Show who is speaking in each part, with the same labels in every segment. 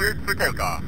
Speaker 1: ルーツか。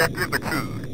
Speaker 1: Objective achieved.